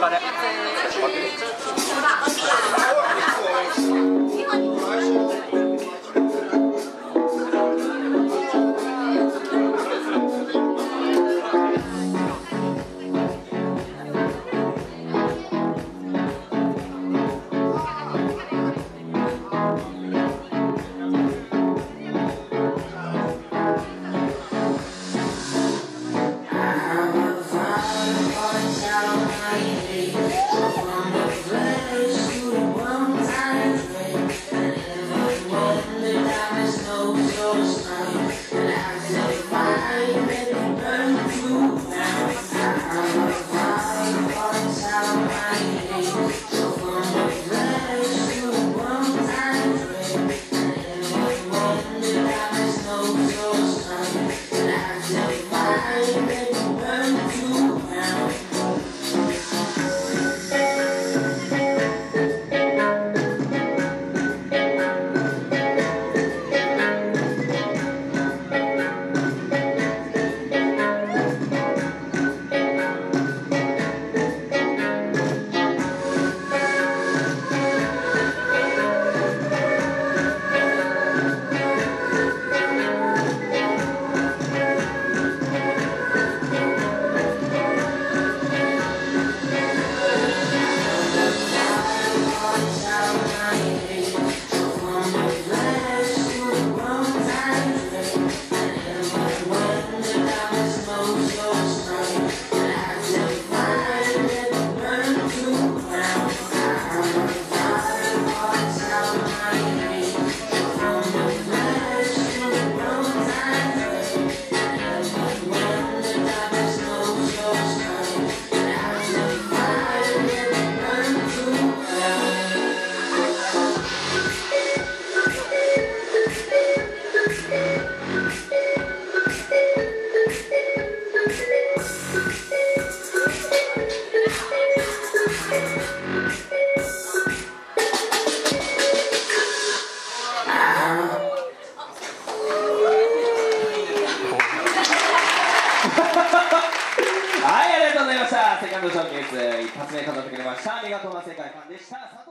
カではいありがとうございました。セカンドショーケース一発目飾ってくれました。見事な世界観でした。